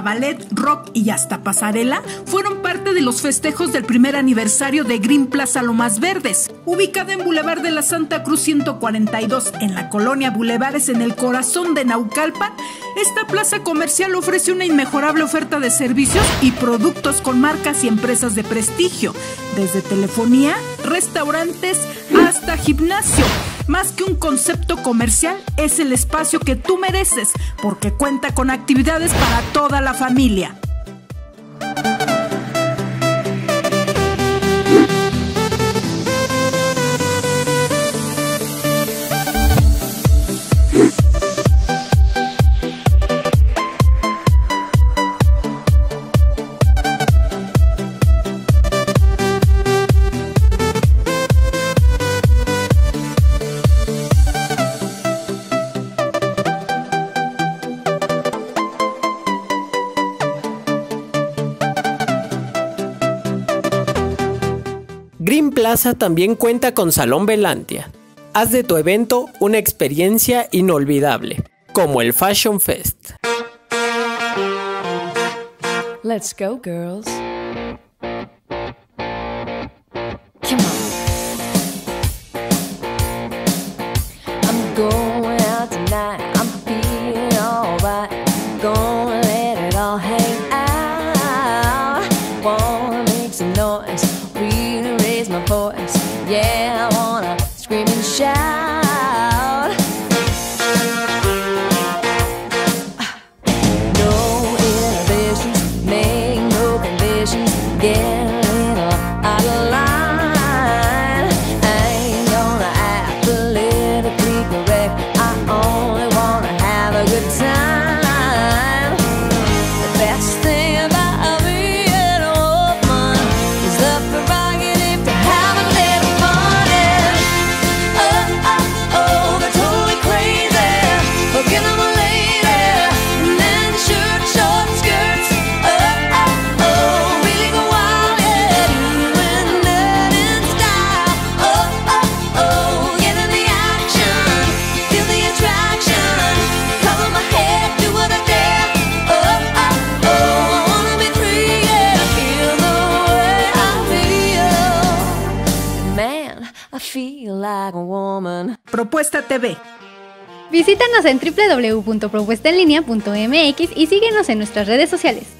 ballet, rock y hasta pasarela fueron parte de los festejos del primer aniversario de Green Plaza Lomas Verdes, ubicada en Boulevard de la Santa Cruz 142 en la colonia Boulevares en el corazón de Naucalpan. Esta plaza comercial ofrece una inmejorable oferta de servicios y productos con marcas y empresas de prestigio, desde telefonía, restaurantes hasta gimnasio. Más que un concepto comercial, es el espacio que tú mereces, porque cuenta con actividades para toda la familia. Green Plaza también cuenta con Salón Belantia. Haz de tu evento una experiencia inolvidable, como el Fashion Fest. Let's go, girls. I'm going out tonight. I'm. Gonna let it all hang out. Voice. Yeah, I wanna scream and shout. Ah. No inhibitions, make no conditions, get I feel like a woman. Propuesta TV. Visítanos en www.propuestaenlinea.mx y síguenos en nuestras redes sociales.